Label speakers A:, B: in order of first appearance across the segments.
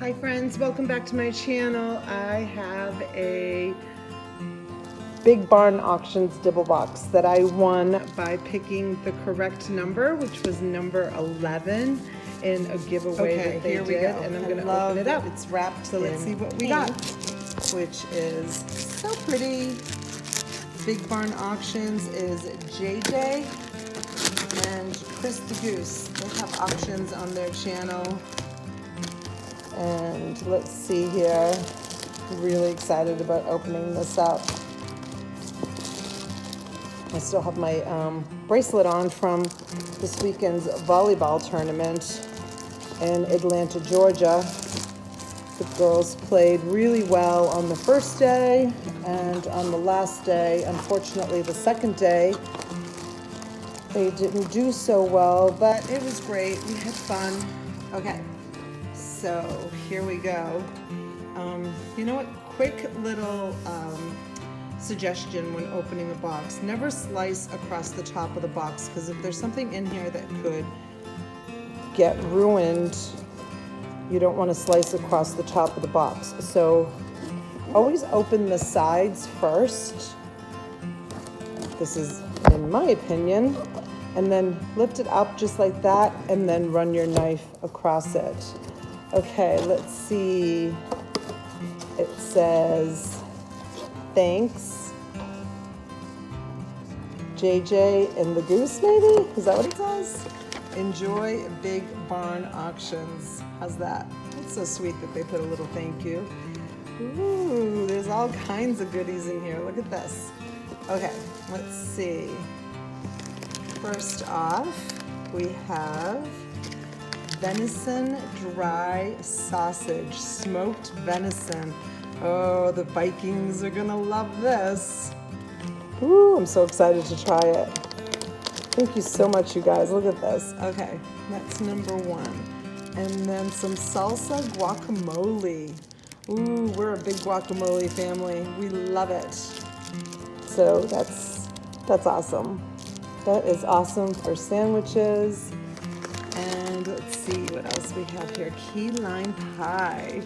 A: Hi friends, welcome back to my channel. I have a Big Barn Auctions Dibble Box that I won by picking the correct number, which was number 11 in a giveaway
B: okay,
A: that they
B: here we
A: did.
B: go.
A: And I'm
B: I
A: going to open it up.
B: It's wrapped.
A: So let's see what we got.
B: which is so pretty. Big Barn Auctions is JJ and Chris the Goose. They have auctions on their channel.
A: And let's see here. Really excited about opening this up. I still have my um, bracelet on from this weekend's volleyball tournament in Atlanta, Georgia. The girls played really well on the first day and on the last day. Unfortunately, the second day, they didn't do so well, but it was great. We had fun.
B: Okay, so here we go. Um, you know what? Quick little um, suggestion when opening a box. Never slice across the top of the box because if there's something in here that could
A: get ruined, you don't want to slice across the top of the box. So always open the sides first. This is in my opinion. And then lift it up just like that and then run your knife across it. Okay, let's see. It says, thanks. JJ and the Goose, maybe? Is that what it says?
B: enjoy Big Barn Auctions. How's that? It's so sweet that they put a little thank you. Ooh, there's all kinds of goodies in here. Look at this. Okay, let's see. First off, we have venison dry sausage, smoked venison. Oh, the Vikings are gonna love this.
A: Ooh, I'm so excited to try it. Thank you so much, you guys. Look at this.
B: Okay, that's number one. And then some salsa guacamole. Ooh, we're a big guacamole family. We love it.
A: So that's that's awesome. That is awesome for sandwiches.
B: And what else we have here. Key lime pie.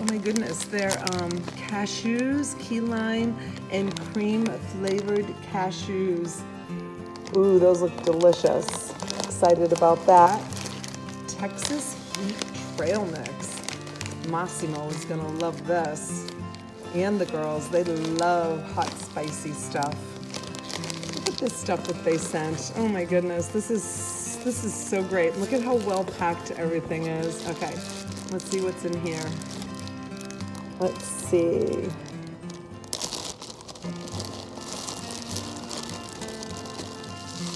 B: Oh my goodness, they're um, cashews, key lime, and cream flavored cashews.
A: Ooh, those look delicious. Excited about that.
B: Texas Heat Trail Mix. Massimo is gonna love this. And the girls, they love hot, spicy stuff. Look at this stuff that they sent. Oh my goodness, this is this is so great. Look at how well packed everything is. Okay, let's see what's in here.
A: Let's see.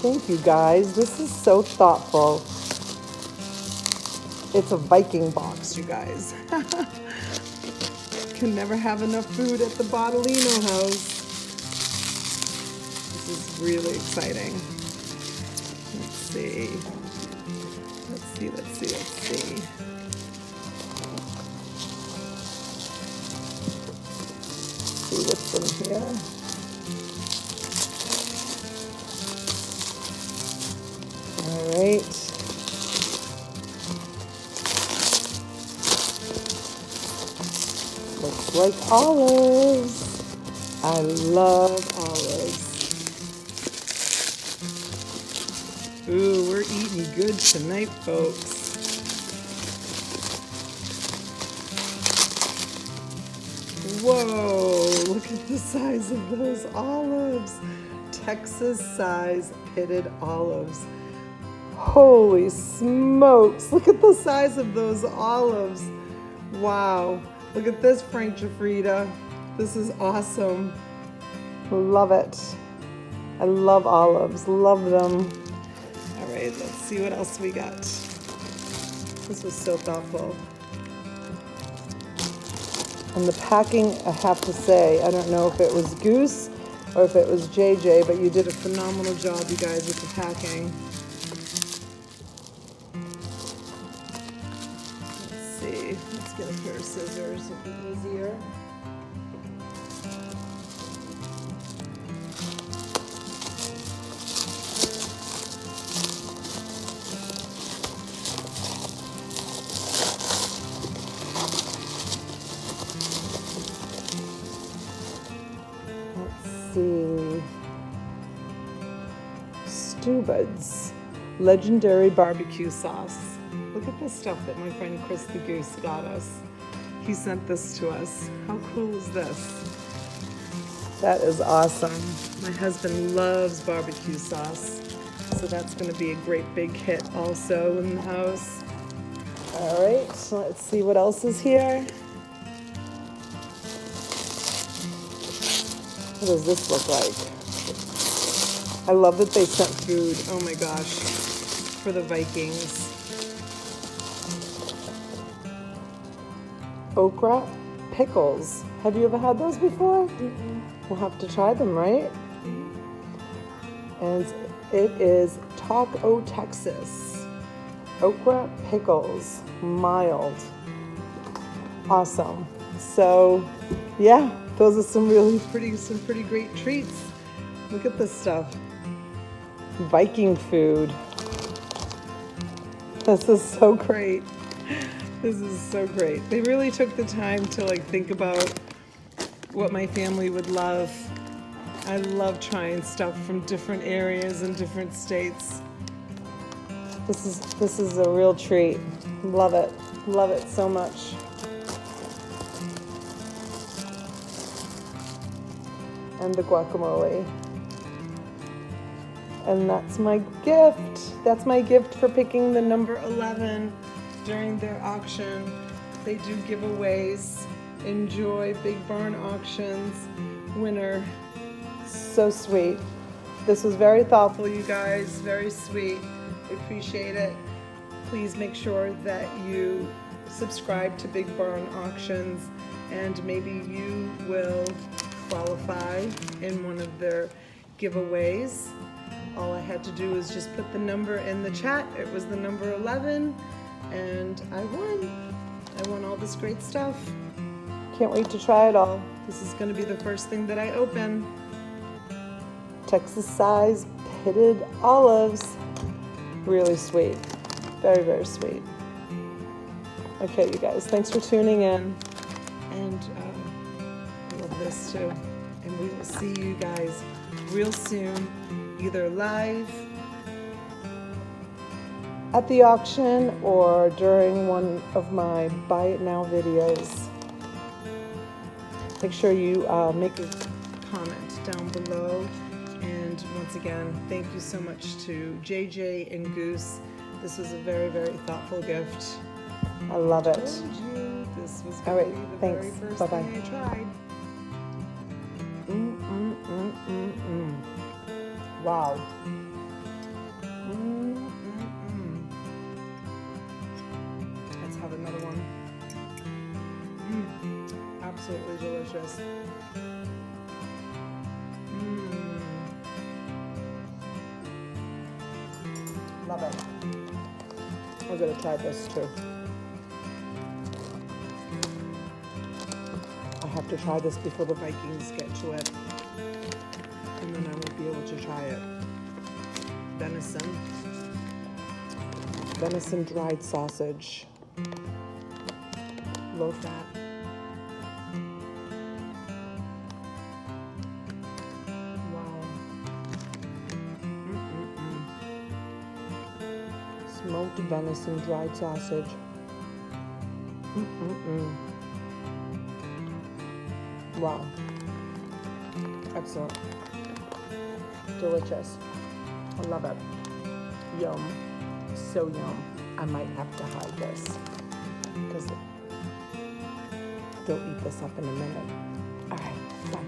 A: Thank you guys. This is so thoughtful. It's a Viking box, you guys.
B: Can never have enough food at the Botolino house. This is really exciting. Let's see. Let's see, let's see, let's see.
A: see what's in here. All right. Looks like olives. I love
B: We're eating good tonight, folks. Whoa, look at the size of those olives. Texas size pitted olives. Holy smokes, look at the size of those olives. Wow, look at this, Frank Jafrida. This is awesome.
A: Love it. I love olives. Love them.
B: All right, let's see what else we got. This was so thoughtful.
A: And the packing, I have to say, I don't know if it was Goose or if it was JJ, but you did a
B: Phenomenal job, you guys, with the packing. Let's see. Let's get a pair of scissors. It'll be easier. Legendary barbecue sauce. Look at this stuff that my friend Chris the Goose got us. He sent this to us. How cool is this? That is awesome. My husband loves barbecue sauce. So that's going to be a great big hit also in the house. All right, so let's see what else is here. What does this look like? I love that they sent food. Oh my gosh, for the Vikings. Okra pickles. Have you ever had those before? Mm-mm. We'll have to try them, right? And it is Taco Texas. Okra pickles, mild. Awesome. So, yeah, those are some really pretty, some pretty great treats. Look at this stuff. Viking food. This is so great. This is so great. They really took the time to like think about what my family would love. I love trying stuff from different areas and different states. This is this is a real treat. Love it. Love it so much. and the guacamole. And that's my gift. That's my gift for picking the number 11 during their auction. They do giveaways. Enjoy Big Barn Auctions winner. So sweet. This was very thoughtful, you guys. Very sweet. I appreciate it. Please make sure that you subscribe to Big Barn Auctions and maybe you will qualify in one of their giveaways. All I had to do was just put the number in the chat. It was the number 11 and I won. I won all this great stuff. Can't wait to try it all. This is gonna be the first thing that I open. Texas size pitted olives. Really sweet. Very, very sweet. Okay, you guys, thanks for tuning in. And uh, I love this too. And we will see you guys real soon, either live at the auction or during one of my Buy It Now videos. Make sure you uh, make a comment down below. And once again, thank you so much to JJ and Goose. This was a very, very thoughtful gift. I love it. This was All right, thanks. Bye-bye. Mm, mm, mm, mm, mm. Wow. Let's have another one. Mm, absolutely delicious. Mm. Love it. I'm gonna try this too. I have to try this before the Vikings get to it. To try it. Venison. Venison dried sausage. Low fat. Wow. Mm -mm -mm. Smoked venison dried sausage. Wow. Excellent. Delicious. I love it. Yum. So yum. I might have to hide this because they'll eat this up in a minute. All right, bye.